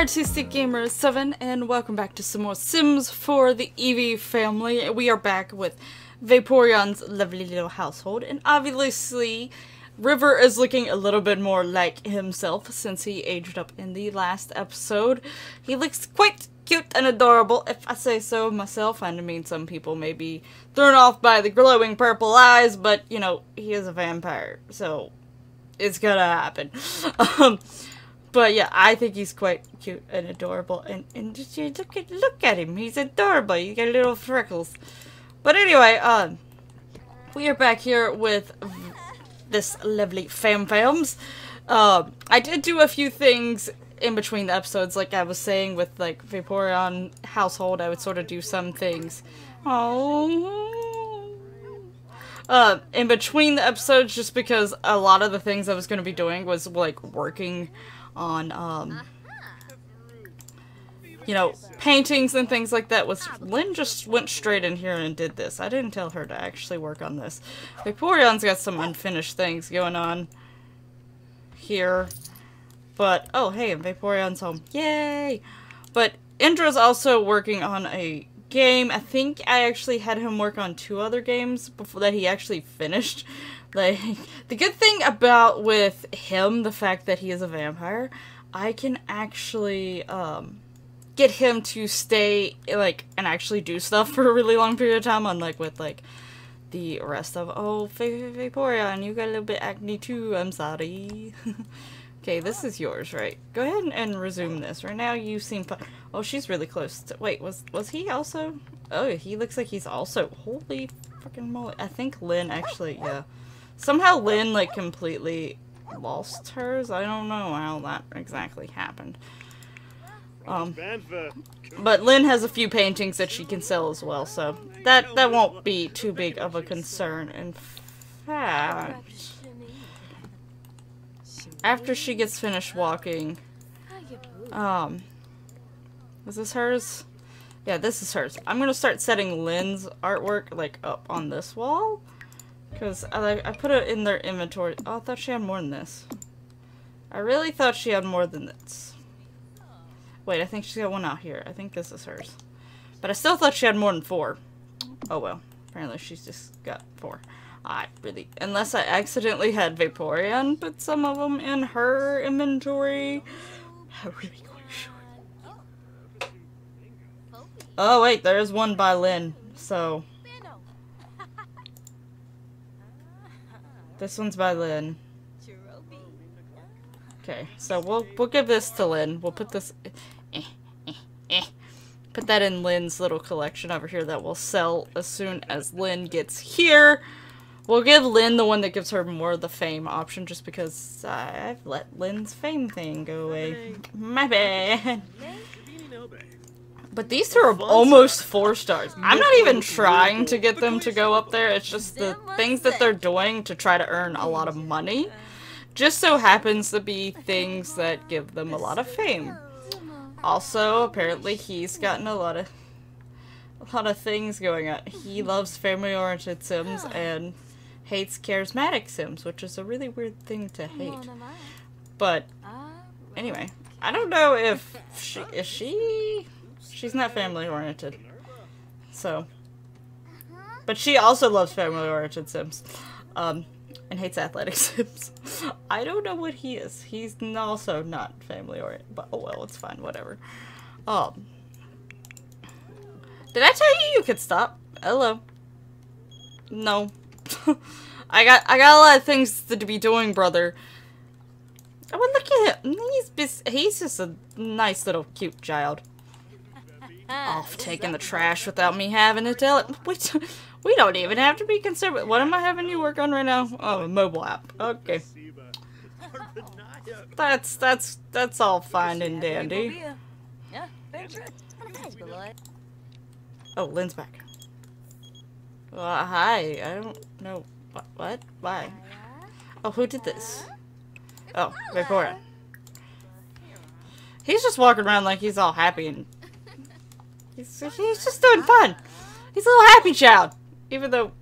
Artistic Gamer 7 and welcome back to some more Sims 4 the Eevee family. We are back with Vaporeon's lovely little household and obviously River is looking a little bit more like himself since he aged up in the last episode. He looks quite cute and adorable if I say so myself. and I mean some people may be thrown off by the glowing purple eyes but you know he is a vampire so it's gonna happen. um, but yeah, I think he's quite cute and adorable. And, and just look at look at him. He's adorable. He's got little freckles. But anyway, um, we are back here with this lovely fam fams. Um, I did do a few things in between the episodes, like I was saying with like Vaporeon household. I would sort of do some things. Oh. Uh, in between the episodes, just because a lot of the things I was going to be doing was like working on, um, you know, paintings and things like that. Was Lynn just went straight in here and did this? I didn't tell her to actually work on this. Vaporeon's got some unfinished things going on here. But, oh, hey, Vaporeon's home. Yay! But Indra's also working on a game. I think I actually had him work on two other games before that he actually finished. Like, the good thing about with him, the fact that he is a vampire, I can actually, um, get him to stay, like, and actually do stuff for a really long period of time, unlike with, like, the rest of, oh, Vaporeon, you got a little bit acne too, I'm sorry. okay, this is yours, right? Go ahead and resume this. Right now, you seem fine. Oh, she's really close to- wait, was, was he also? Oh, he looks like he's also- holy fucking moly. I think Lynn actually, yeah. Somehow Lynn, like, completely lost hers. I don't know how that exactly happened. Um, but Lynn has a few paintings that she can sell as well, so that that won't be too big of a concern. In fact, after she gets finished walking, um, is this hers? Yeah, this is hers. I'm gonna start setting Lynn's artwork like up on this wall. Because I, I put it in their inventory. Oh, I thought she had more than this. I really thought she had more than this. Wait, I think she's got one out here. I think this is hers. But I still thought she had more than four. Oh well. Apparently she's just got four. I really... Unless I accidentally had Vaporeon put some of them in her inventory. I'm really quite sure. Oh wait, there's one by Lynn. So... This one's by Lynn. Okay, so we'll we'll give this to Lynn. We'll put this eh, eh, eh. put that in Lynn's little collection over here that will sell as soon as Lynn gets here. We'll give Lynn the one that gives her more of the fame option just because I've let Lynn's fame thing go away. My bad. But these two are almost four stars. I'm not even trying to get them to go up there. It's just the things that they're doing to try to earn a lot of money. Just so happens to be things that give them a lot of fame. Also, apparently he's gotten a lot of a lot of things going on. He loves family-oriented sims and hates charismatic sims, which is a really weird thing to hate. But anyway, I don't know if she is she She's not family oriented. So. But she also loves family oriented Sims. Um, and hates athletic Sims. I don't know what he is. He's also not family oriented. But oh well, it's fine. Whatever. Um. Did I tell you you could stop? Hello. No. I got I got a lot of things to be doing, brother. I Oh, look at him. He's he's just a nice little cute child off taking the trash without me having to tell it. We, we don't even have to be concerned. What am I having you work on right now? Oh, a mobile app. Okay. That's that's that's all fine and dandy. Oh, Lynn's back. Uh, hi. I don't know. What? What? Why? Oh, who did this? Oh, Vaporeon. He's just walking around like he's all happy and He's, he's just doing fun. He's a little happy child. Even though,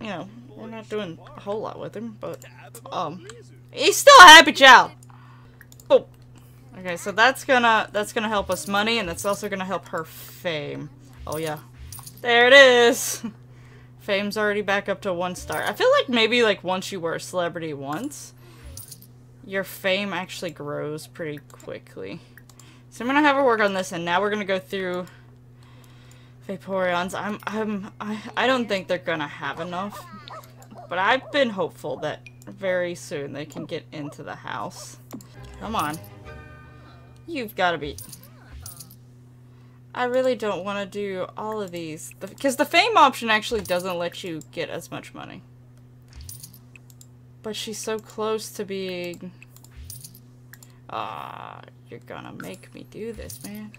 you know, we're not doing a whole lot with him, but, um, he's still a happy child. Oh. Okay, so that's gonna that's gonna help us money, and that's also gonna help her fame. Oh yeah, there it is. Fame's already back up to one star. I feel like maybe like once you were a celebrity once, your fame actually grows pretty quickly. So I'm gonna have her work on this, and now we're gonna go through Vaporeons. I'm I'm I I don't think they're gonna have enough, but I've been hopeful that very soon they can get into the house. Come on. You've got to be... I really don't want to do all of these. Because the, the fame option actually doesn't let you get as much money. But she's so close to being... Ah, you're gonna make me do this, man.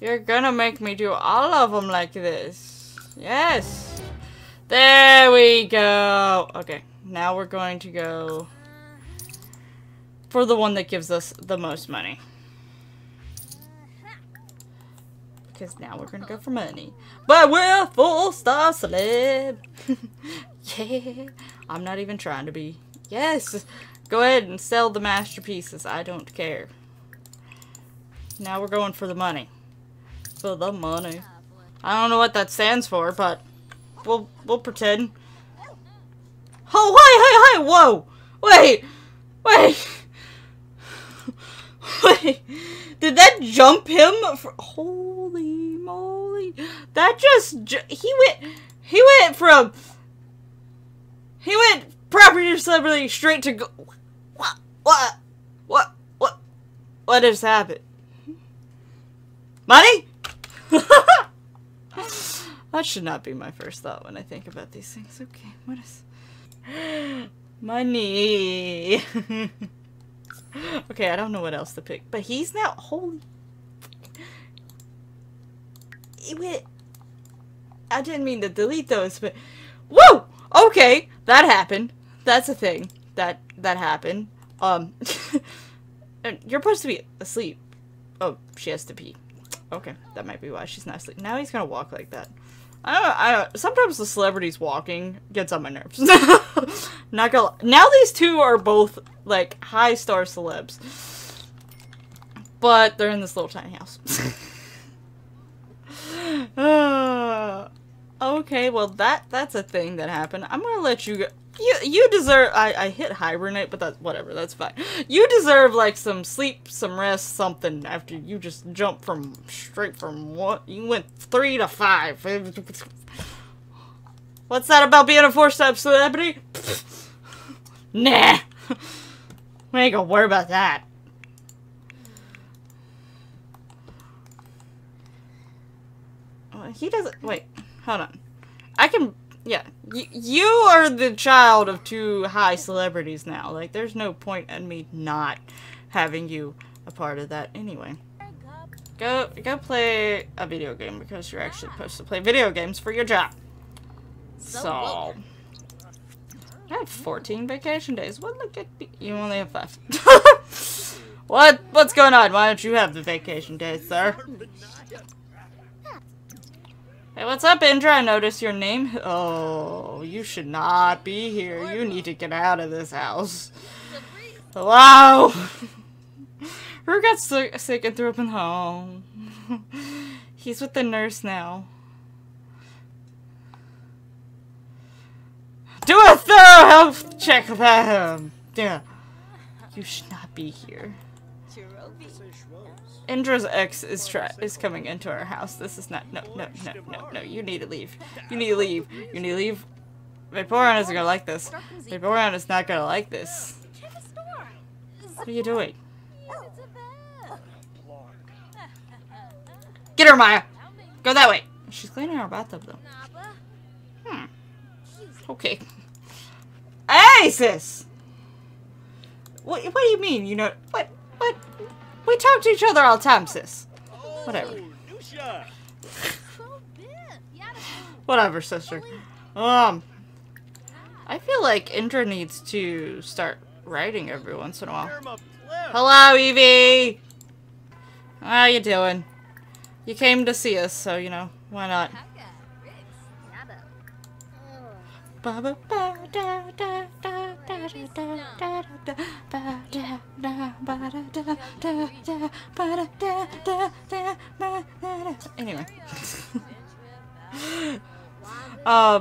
You're gonna make me do all of them like this. Yes! There we go! Okay, now we're going to go for the one that gives us the most money. Because now we're gonna go for money. But we're full star celeb. yeah, I'm not even trying to be. Yes, go ahead and sell the masterpieces. I don't care. Now we're going for the money. For the money. I don't know what that stands for, but we'll we'll pretend. Oh, hi, hi, hi! Whoa! Wait! Wait! Wait! Did that jump him? For, holy moly. That just, he went, he went from, he went property celebrity straight to, go, what, what, what, what, what has happened? Money? that should not be my first thought when I think about these things. Okay, what is, money. okay, I don't know what else to pick. But he's now... Holy... Wait. I didn't mean to delete those, but... Whoa! Okay, that happened. That's a thing. That that happened. Um, you're supposed to be asleep. Oh, she has to pee. Okay, that might be why she's not asleep. Now he's gonna walk like that. I don't, I don't, sometimes the celebrities walking gets on my nerves. Not gonna, now these two are both, like, high star celebs. But they're in this little tiny house. okay, well that, that's a thing that happened. I'm gonna let you go. You, you deserve, I, I hit hibernate, but that's, whatever, that's fine. You deserve, like, some sleep, some rest, something, after you just jumped from, straight from what, you went three to five. What's that about being a four-step celebrity? nah. we ain't gonna worry about that. He doesn't, wait, hold on. I can yeah, y you are the child of two high celebrities now. Like, there's no point in me not having you a part of that anyway. Go, go play a video game because you're actually supposed to play video games for your job. So, I have 14 vacation days. What look at me? You only have five. what? What's going on? Why don't you have the vacation days, sir? Hey, what's up, Indra? I noticed your name. Oh, you should not be here. You need to get out of this house. Wow! Who got sick and threw up in home? He's with the nurse now. Do a thorough health check of him! Yeah. You should not be here. Indra's ex is try is coming into our house. This is not no no no no no. You need to leave. You need to leave. You need to leave. Vaporeon isn't gonna like this. Vaporeon is not gonna like this. What are you doing? Get her, Maya! Go that way! She's cleaning our bathtub, though. Hmm. Okay. Hey, sis! What, what do you mean, you know... What? What? We talk to each other all the time, sis. Whatever. Whatever, sister. Um, I feel like Indra needs to start writing every once in a while. Hello, Evie! How you doing? You came to see us, so, you know, why not? Ba da, da, da, Anyway. uh?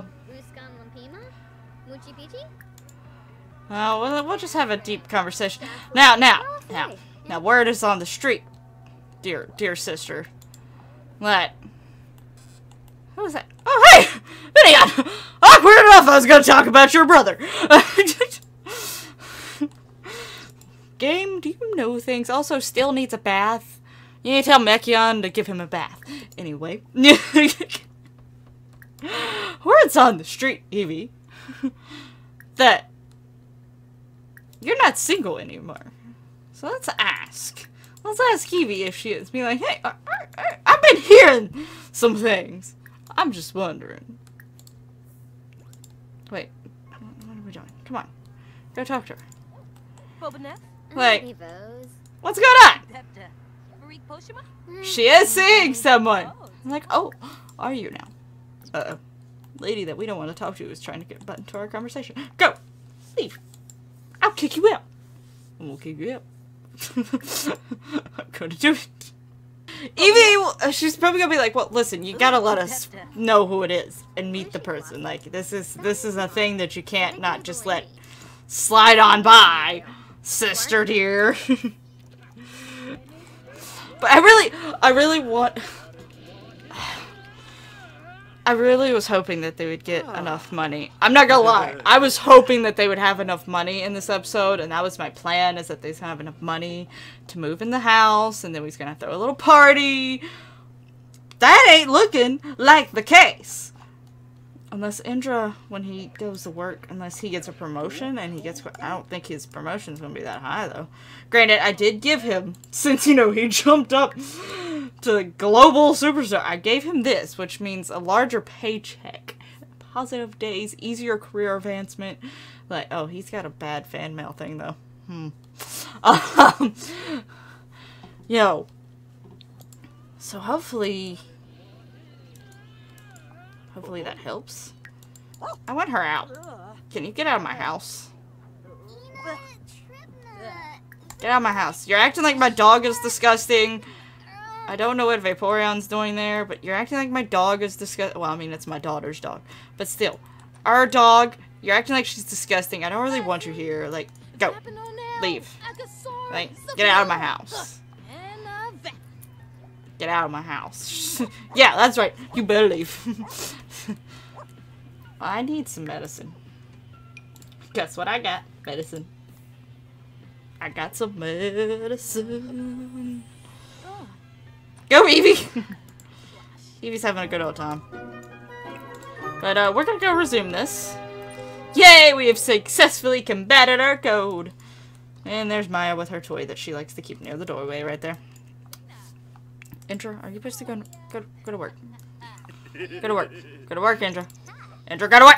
Muchi Pichi? well, we'll, we'll just have a deep conversation. Now, now, now, now, word is on the street, dear, dear sister. That. Who was that? Oh, hey! Vidion! Awkward enough, I was gonna talk about your brother. Game, do you know things? Also, still needs a bath. You need to tell Mekion to give him a bath. Anyway. Words on the street, Evie. that you're not single anymore. So let's ask. Let's ask Evie if she is. Be like, hey, I've been hearing some things. I'm just wondering. Wait, what are we doing? Come on, go talk to her. Bobaneth? Like- Rivos. What's going on? Depta. Farik Poshima? She is seeing someone. I'm like, oh, are you now? Uh oh. Lady that we don't want to talk to is trying to get butt into our conversation. Go! Leave. I'll kick you out. And we'll kick you out. I'm gonna do it. Evie, uh, she's probably gonna be like, well, listen, you gotta let us know who it is and meet the person. Like, this is, this is a thing that you can't not just let slide on by, sister dear. But I really, I really want. I really was hoping that they would get oh. enough money. I'm not gonna lie. I was hoping that they would have enough money in this episode, and that was my plan: is that gonna have enough money to move in the house, and then we's gonna throw a little party. That ain't looking like the case. Unless Indra, when he goes to work, unless he gets a promotion and he gets, I don't think his promotion's gonna be that high though. Granted, I did give him, since you know he jumped up to global superstar, I gave him this, which means a larger paycheck, positive days, easier career advancement. Like, oh, he's got a bad fan mail thing though. Hmm. Um, yo. So hopefully, hopefully that helps. I want her out. Can you get out of my house? Get out of my house. You're acting like my dog is disgusting. I don't know what Vaporeon's doing there, but you're acting like my dog is disgusting. Well, I mean, it's my daughter's dog. But still, our dog, you're acting like she's disgusting. I don't really want you here. Like, go. Leave. Like, get out of my house. Get out of my house. yeah, that's right. You better leave. I need some medicine. Guess what I got? Medicine. I got some medicine. Go, Evie! Evie's having a good old time. But, uh, we're gonna go resume this. Yay! We have successfully combated our code! And there's Maya with her toy that she likes to keep near the doorway right there. Indra, are you supposed to go, go, go to work? Go to work. Go to work, Indra. Indra, go away!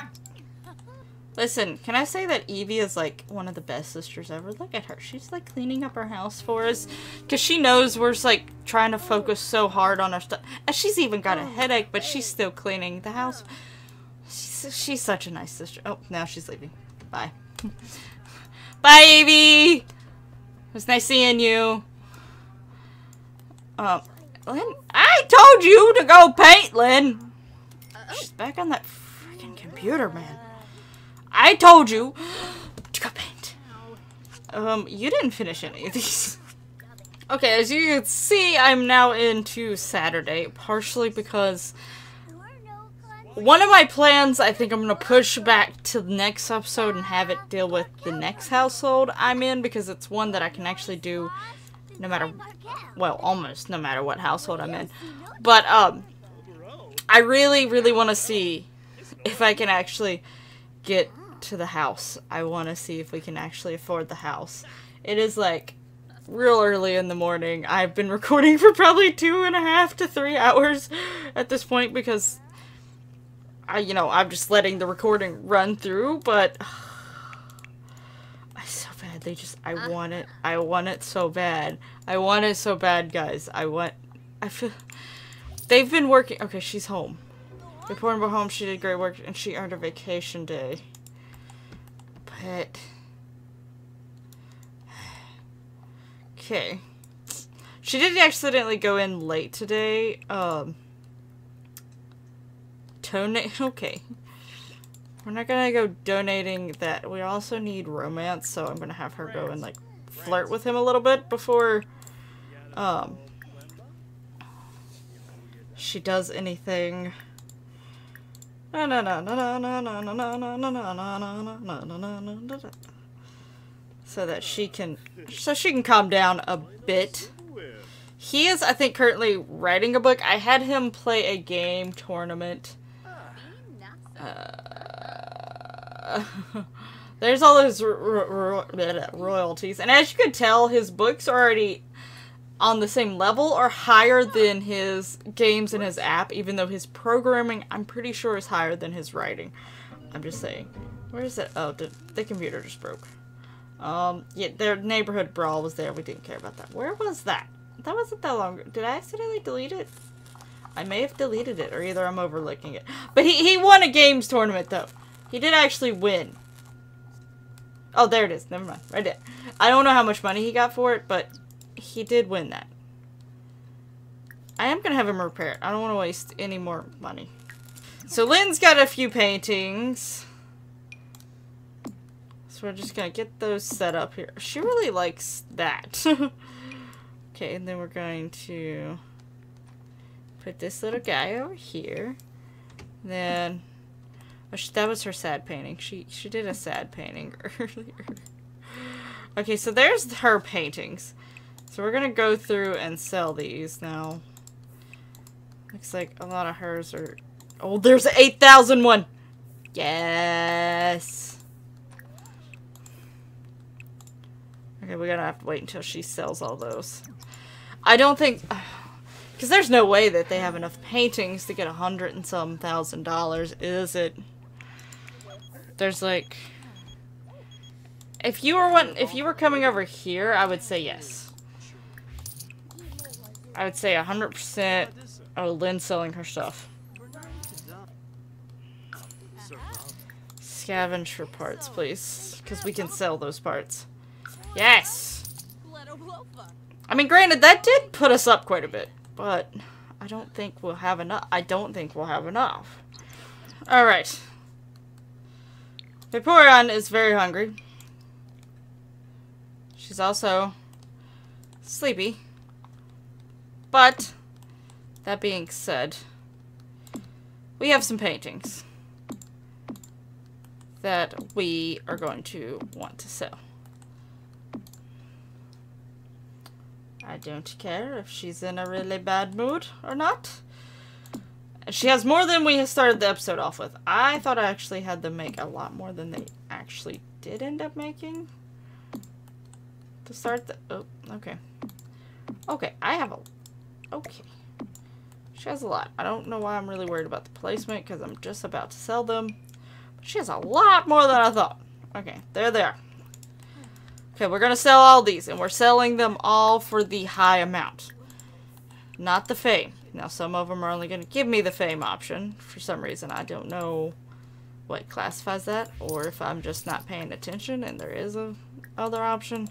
Listen, can I say that Evie is like one of the best sisters ever? Look at her. She's like cleaning up our house for us. Because she knows we're just like trying to focus so hard on our stuff. And she's even got a headache, but she's still cleaning the house. She's, she's such a nice sister. Oh, now she's leaving. Bye. Bye, Evie! It was nice seeing you. Um, Lynn, I told you to go paint, Lynn! She's back on that computer, man. I told you to go paint. Um, you didn't finish any of these. Okay, as you can see, I'm now into Saturday, partially because one of my plans, I think I'm going to push back to the next episode and have it deal with the next household I'm in, because it's one that I can actually do no matter, well, almost no matter what household I'm in. But, um, I really, really want to see if I can actually get to the house. I want to see if we can actually afford the house. It is like real early in the morning. I've been recording for probably two and a half to three hours at this point because I, you know, I'm just letting the recording run through, but I so badly just, I uh. want it. I want it so bad. I want it so bad, guys. I want, I feel, they've been working, okay, she's home. Reportable home, she did great work and she earned a vacation day. But. Okay. She did accidentally go in late today. Um. Donate. Okay. We're not gonna go donating that. We also need romance, so I'm gonna have her go and, like, flirt with him a little bit before. Um. She does anything so that she can so she can calm down a bit. He is, I think, currently writing a book. I had him play a game tournament. Uh, there's all those ro- ro- ro- royalties, and as you can tell, his books are already on the same level or higher than his games and his app. Even though his programming, I'm pretty sure, is higher than his writing. I'm just saying. Where is it? Oh, the, the computer just broke. Um, yeah, their neighborhood brawl was there. We didn't care about that. Where was that? That wasn't that long. Did I accidentally delete it? I may have deleted it, or either I'm overlooking it. But he, he won a games tournament, though. He did actually win. Oh, there it is. Never mind. Right there. I don't know how much money he got for it, but he did win that. I am going to have him repair it. I don't want to waste any more money. So Lynn's got a few paintings. So we're just going to get those set up here. She really likes that. okay, and then we're going to put this little guy over here. Then, oh, she, that was her sad painting. She she did a sad painting earlier. okay, so there's her paintings. So we're gonna go through and sell these now. Looks like a lot of hers are. Oh, there's an 8,000 one! Yes! Okay, we're gonna have to wait until she sells all those. I don't think. Because there's no way that they have enough paintings to get a hundred and some thousand dollars, is it? There's like. If you were one, if you were coming over here, I would say yes. I would say 100% oh, Lynn selling her stuff. Scavenge for parts, please. Because we can sell those parts. Yes! I mean, granted, that did put us up quite a bit. But I don't think we'll have enough. I don't think we'll have enough. Alright. Vaporeon is very hungry. She's also sleepy. But, that being said, we have some paintings that we are going to want to sell. I don't care if she's in a really bad mood or not. She has more than we started the episode off with. I thought I actually had them make a lot more than they actually did end up making. To start the... Oh, okay. Okay, I have a... Okay. She has a lot. I don't know why I'm really worried about the placement, because I'm just about to sell them. But she has a lot more than I thought. Okay, there they are. There. Okay, we're gonna sell all these, and we're selling them all for the high amount. Not the fame. Now, some of them are only gonna give me the fame option. For some reason, I don't know what classifies that, or if I'm just not paying attention and there is a other option.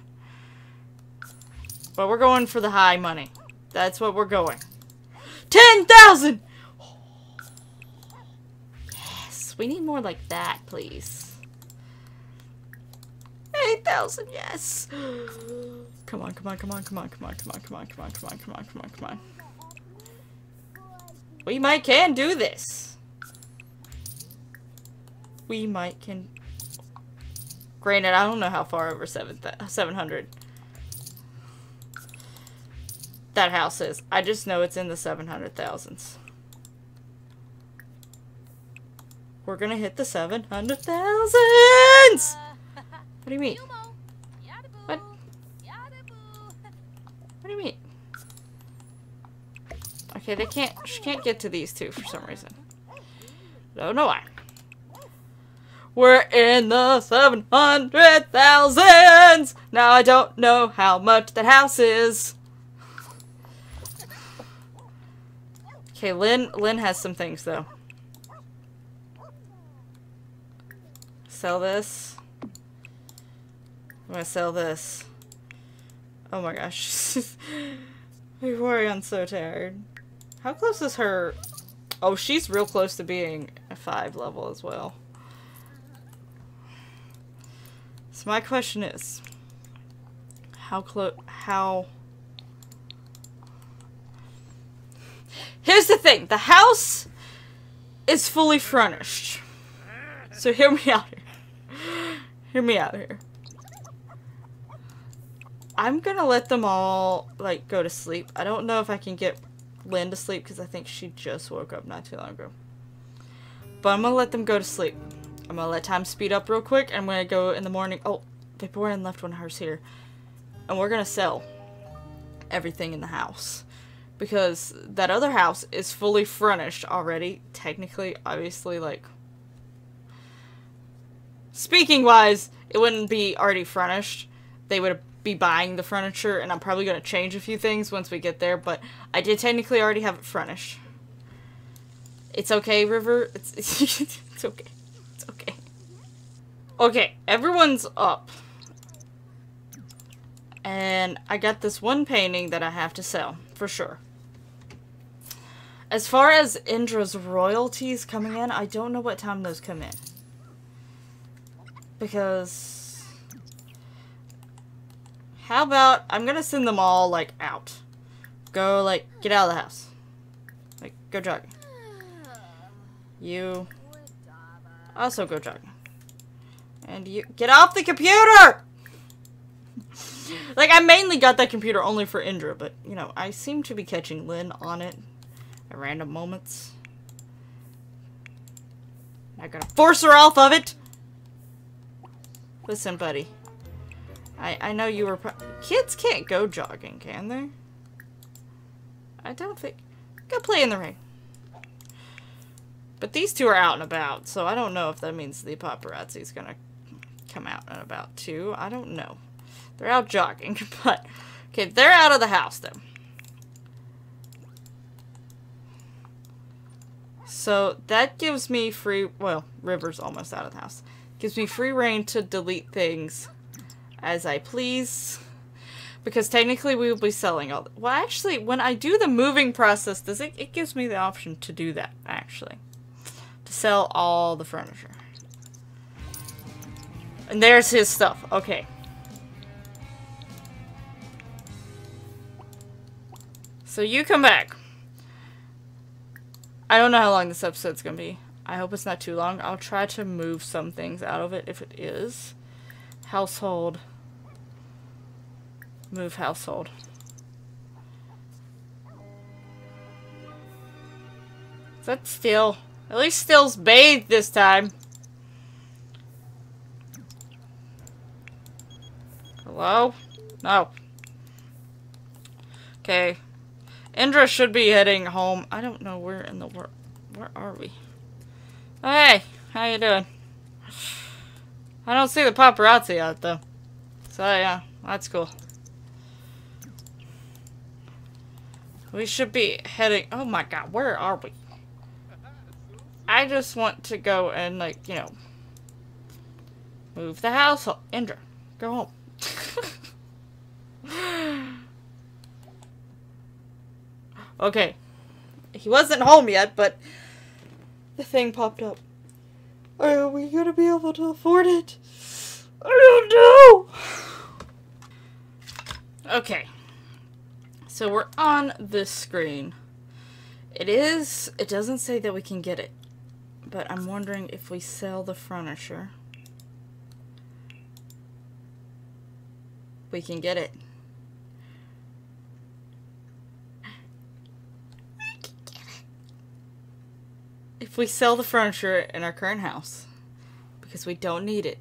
But we're going for the high money. That's what we're going. 10,000! Yes, we need more like that, please. 8,000, yes! Come on, come on, come on, come on, come on, come on, come on, come on, come on, come on, come on, come on. We might can do this. We might can. Granted, I don't know how far over 7 700 that house is. I just know it's in the 700,000s. We're gonna hit the 700,000s! What do you mean? What? What do you mean? Okay, they can't, she can't get to these two for some reason. Don't know why. We're in the 700,000s! Now I don't know how much that house is. Okay, Lynn, Lynn has some things though. Sell this. I'm gonna sell this. Oh my gosh. Vaporeon's so tired. How close is her? Oh, she's real close to being a 5 level as well. So my question is, how close, how... Here's the thing, the house is fully furnished. So hear me out here. Hear me out here. I'm gonna let them all, like, go to sleep. I don't know if I can get Lynn to sleep because I think she just woke up not too long ago. But I'm gonna let them go to sleep. I'm gonna let time speed up real quick. I'm gonna go in the morning. Oh, Vaporeon left one of hers here. And we're gonna sell everything in the house. Because that other house is fully furnished already. Technically, obviously, like... Speaking wise, it wouldn't be already furnished. They would be buying the furniture, and I'm probably going to change a few things once we get there, but I did technically already have it furnished. It's okay, River. It's, it's okay. It's okay. Okay, everyone's up. And I got this one painting that I have to sell, for sure. As far as Indra's royalties coming in, I don't know what time those come in. Because... How about, I'm gonna send them all, like, out. Go, like, get out of the house. Like, go jogging. You also go jogging. And you get off the computer! like, I mainly got that computer only for Indra, but, you know, I seem to be catching Lynn on it at random moments. Not gonna force her off of it! Listen, buddy. I, I know you were... Kids can't go jogging, can they? I don't think... Go play in the rain. But these two are out and about, so I don't know if that means the paparazzi's gonna come out and about too. I don't know. They're out jogging, but... Okay, they're out of the house, though. So, that gives me free... Well, River's almost out of the house. Gives me free reign to delete things as I please. Because technically we will be selling all... Well, actually, when I do the moving process, does it, it gives me the option to do that, actually. To sell all the furniture. And there's his stuff. Okay. So you come back. I don't know how long this episode's gonna be. I hope it's not too long. I'll try to move some things out of it if it is. Household. Move household. Is that still? At least Still's bathed this time. Hello? No. Okay. Indra should be heading home. I don't know where in the world. Where are we? Hey, how you doing? I don't see the paparazzi out though. So yeah, that's cool. We should be heading... Oh my god, where are we? I just want to go and, like, you know... Move the house. Indra, go home. okay. He wasn't home yet, but... The thing popped up. Are we gonna be able to afford it? I don't know! Okay. So we're on this screen. It is, it doesn't say that we can get it. But I'm wondering if we sell the furniture. We can get it. If we sell the furniture in our current house. Because we don't need it.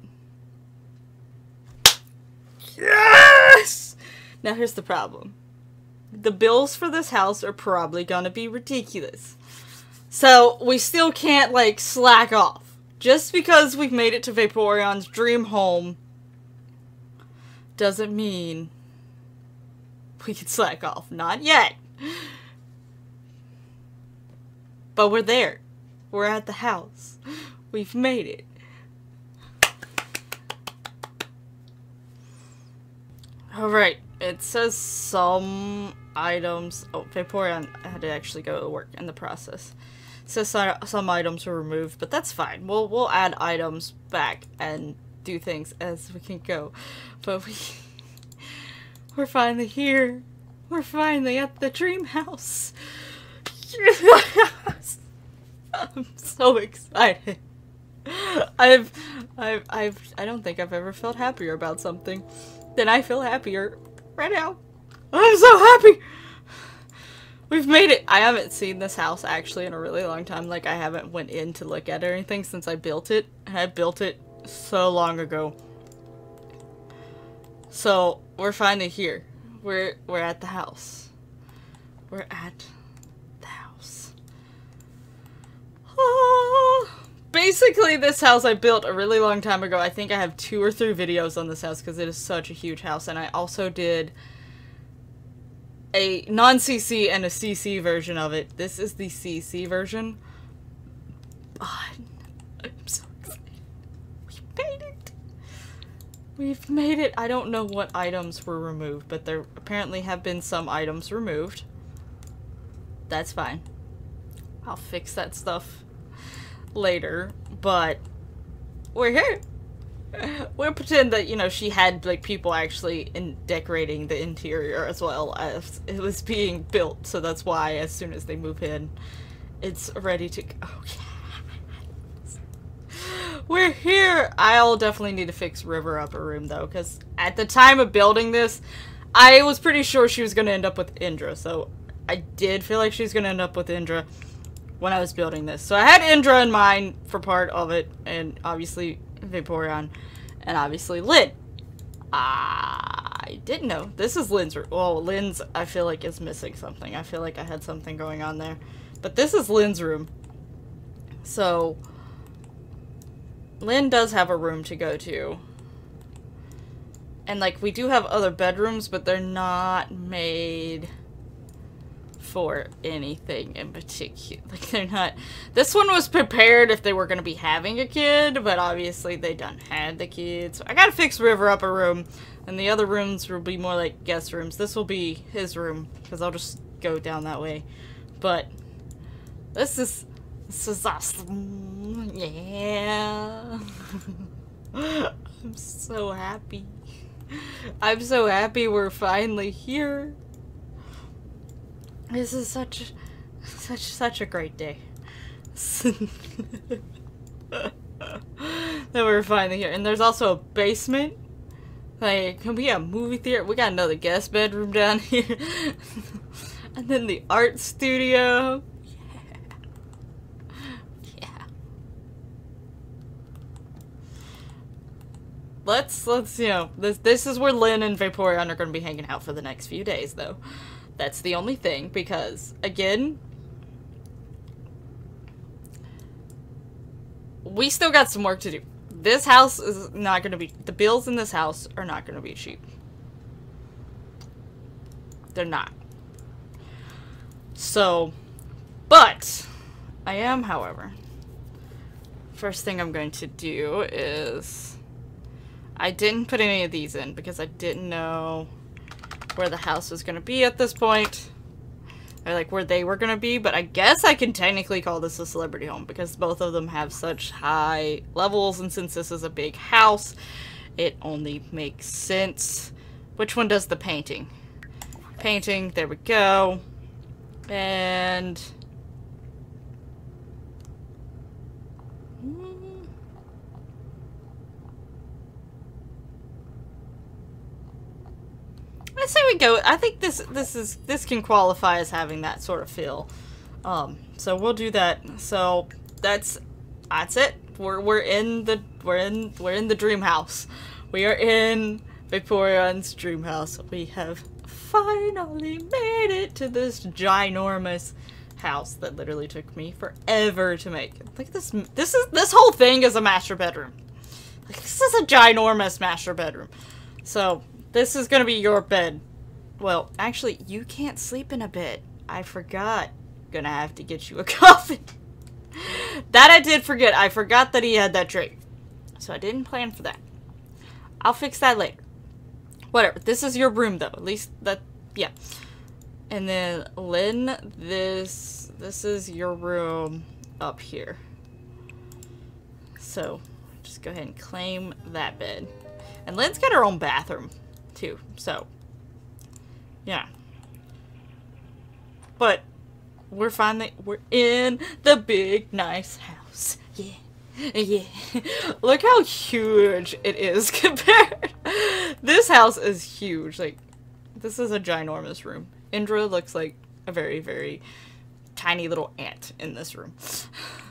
Yes! Now here's the problem the bills for this house are probably gonna be ridiculous. So we still can't like slack off. Just because we've made it to Vaporeon's dream home doesn't mean we can slack off. Not yet. But we're there. We're at the house. We've made it. Alright, it says some items. Oh, Vaporeon had to actually go to work in the process. It says so- some items were removed, but that's fine. We'll we'll add items back and do things as we can go. But we we're finally here. We're finally at the dream house. I'm so excited. I've, I've, I've, I don't think I've ever felt happier about something than I feel happier right now. I'm so happy. We've made it. I haven't seen this house actually in a really long time. Like I haven't went in to look at or anything since I built it. And I built it so long ago. So we're finally here. We're we're at the house. We're at the house. Ah. Basically, this house I built a really long time ago. I think I have two or three videos on this house because it is such a huge house. And I also did a non-CC and a CC version of it. This is the CC version. I'm so excited. We made it. We've made it. I don't know what items were removed, but there apparently have been some items removed. That's fine. I'll fix that stuff later, but we're here. We'll pretend that, you know, she had, like, people actually in decorating the interior as well as it was being built, so that's why as soon as they move in, it's ready to go. Oh, yes. We're here! I'll definitely need to fix River up a room, though, because at the time of building this, I was pretty sure she was going to end up with Indra, so I did feel like she was going to end up with Indra when I was building this. So I had Indra in mind for part of it, and obviously Vaporeon, and obviously Lynn. I didn't know. This is Lynn's room. Well, Lynn's, I feel like, is missing something. I feel like I had something going on there. But this is Lynn's room. So, Lynn does have a room to go to. And, like, we do have other bedrooms, but they're not made for anything in particular. Like they're not. This one was prepared if they were gonna be having a kid, but obviously they done had the kid. So I gotta fix River up a room, and the other rooms will be more like guest rooms. This will be his room because I'll just go down that way. But this is this is awesome. Yeah. I'm so happy. I'm so happy we're finally here. This is such, such, such a great day. that we're finally here. And there's also a basement. Like, can we have a movie theater? We got another guest bedroom down here. and then the art studio. Yeah. Yeah. Let's, let's, you know, this, this is where Lynn and Vaporeon are going to be hanging out for the next few days, though. That's the only thing, because, again, we still got some work to do. This house is not going to be, the bills in this house are not going to be cheap. They're not. So, but, I am, however, first thing I'm going to do is, I didn't put any of these in because I didn't know where the house was gonna be at this point. Or like where they were gonna be, but I guess I can technically call this a celebrity home because both of them have such high levels and since this is a big house, it only makes sense. Which one does the painting? Painting, there we go. And I say we go. I think this this is this can qualify as having that sort of feel. Um, so we'll do that. So that's that's it. We're we're in the we're in we're in the dream house. We are in Vaporeon's dream house. We have finally made it to this ginormous house that literally took me forever to make. Look at this. This is this whole thing is a master bedroom. Like this is a ginormous master bedroom. So this is gonna be your bed. Well, actually, you can't sleep in a bed. I forgot. Gonna have to get you a coffin. that I did forget. I forgot that he had that trait. So I didn't plan for that. I'll fix that later. Whatever. This is your room, though. At least that, yeah. And then Lynn, this this is your room up here. So just go ahead and claim that bed. And Lynn's got her own bathroom too. So yeah. But we're finally we're in the big nice house. Yeah. Yeah. Look how huge it is compared. this house is huge. Like this is a ginormous room. Indra looks like a very, very tiny little ant in this room.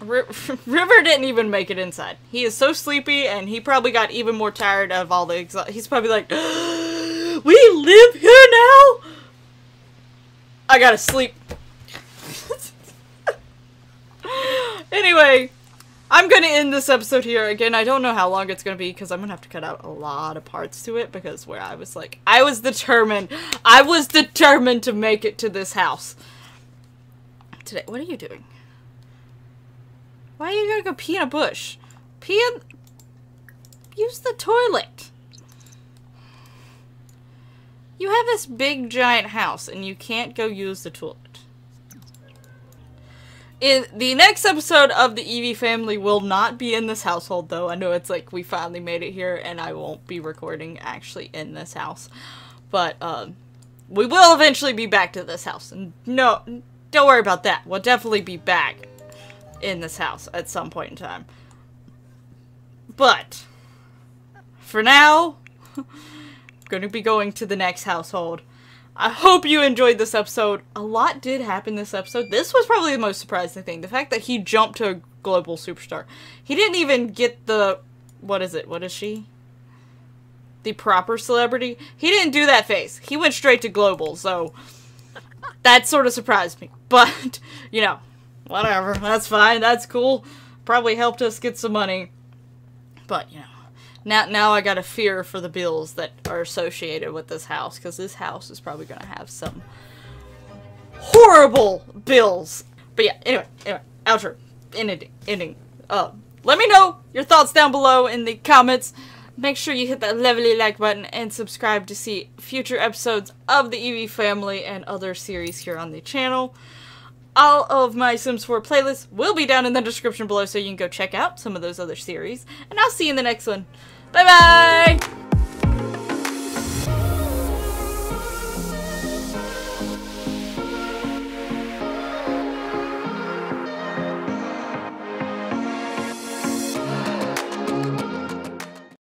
River didn't even make it inside. He is so sleepy, and he probably got even more tired of all the exo- He's probably like, We live here now? I gotta sleep. anyway, I'm gonna end this episode here. Again, I don't know how long it's gonna be because I'm gonna have to cut out a lot of parts to it because where I was like, I was determined. I was determined to make it to this house. Today, what are you doing? Why are you gonna go pee in a bush? Pee in... Use the toilet. You have this big giant house and you can't go use the toilet in the next episode of the Eevee family will not be in this household though. I know it's like we finally made it here and I won't be recording actually in this house. But um we will eventually be back to this house. No don't worry about that. We'll definitely be back in this house at some point in time. But for now I'm going to be going to the next household. I hope you enjoyed this episode. A lot did happen this episode. This was probably the most surprising thing. The fact that he jumped to a global superstar. He didn't even get the... What is it? What is she? The proper celebrity? He didn't do that face. He went straight to global, so... That sort of surprised me. But, you know, whatever. That's fine. That's cool. Probably helped us get some money. But, you know. Now, now I got a fear for the bills that are associated with this house, because this house is probably going to have some horrible bills. But yeah, anyway, anyway, outro, ending, ending. Uh, let me know your thoughts down below in the comments. Make sure you hit that lovely like button and subscribe to see future episodes of the Eevee family and other series here on the channel. All of my Sims 4 playlists will be down in the description below so you can go check out some of those other series. And I'll see you in the next one. Bye bye!